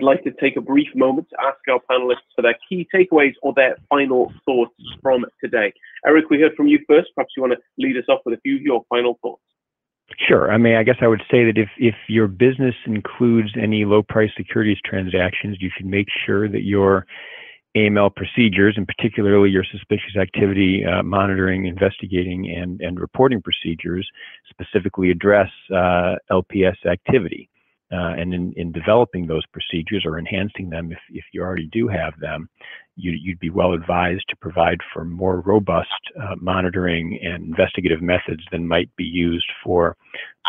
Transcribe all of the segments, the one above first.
I'd like to take a brief moment to ask our panelists for their key takeaways or their final thoughts from today. Eric, we heard from you first. Perhaps you want to lead us off with a few of your final thoughts. Sure. I mean, I guess I would say that if, if your business includes any low price securities transactions, you should make sure that your AML procedures, and particularly your suspicious activity uh, monitoring, investigating, and, and reporting procedures, specifically address uh, LPS activity. Uh, and in, in developing those procedures or enhancing them, if, if you already do have them, you, would be well advised to provide for more robust uh, monitoring and investigative methods than might be used for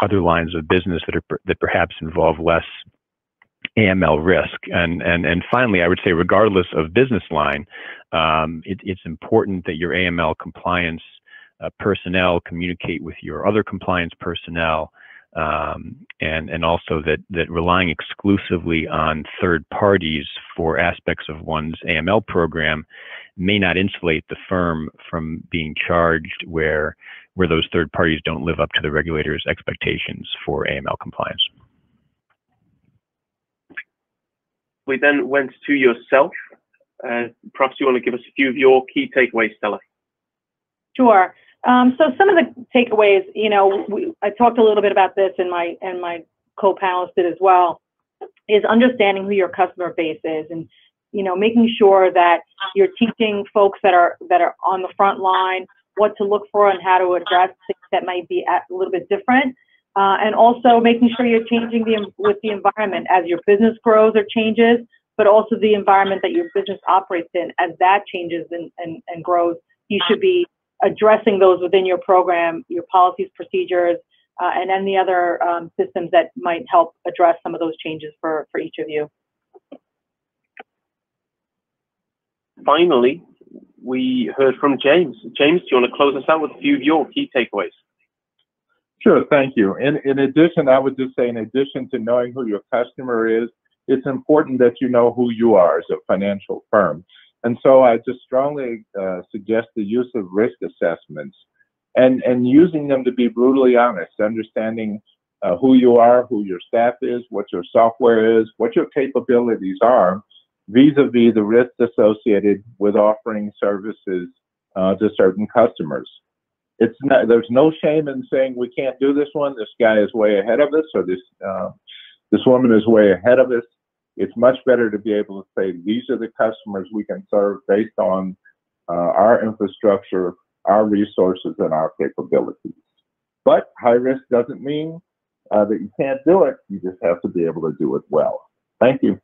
other lines of business that are that perhaps involve less AML risk. And and and finally, I would say, regardless of business line, um, it, it's important that your AML compliance uh, personnel communicate with your other compliance personnel um, and and also that that relying exclusively on third parties for aspects of one's AML program may not insulate the firm from being charged where where those third parties don't live up to the regulator's expectations for AML compliance. We then went to yourself. Uh, perhaps you want to give us a few of your key takeaways, Stella. Sure. Um, so some of the takeaways, you know, we, I talked a little bit about this and my and my co-panelists did as well, is understanding who your customer base is and you know making sure that you're teaching folks that are that are on the front line what to look for and how to address things that might be a little bit different. Uh, and also making sure you're changing the with the environment as your business grows or changes, but also the environment that your business operates in as that changes and, and, and grows. You should be addressing those within your program, your policies, procedures, uh, and any other um, systems that might help address some of those changes for, for each of you. Finally, we heard from James. James, do you want to close us out with a few of your key takeaways? Sure, thank you. In, in addition, I would just say, in addition to knowing who your customer is, it's important that you know who you are as a financial firm. And so I just strongly uh, suggest the use of risk assessments and, and using them to be brutally honest, understanding uh, who you are, who your staff is, what your software is, what your capabilities are, vis-a-vis the risks associated with offering services uh, to certain customers. It's not, there's no shame in saying we can't do this one. This guy is way ahead of us, or this uh, this woman is way ahead of us it's much better to be able to say these are the customers we can serve based on uh, our infrastructure, our resources, and our capabilities. But high risk doesn't mean uh, that you can't do it. You just have to be able to do it well. Thank you.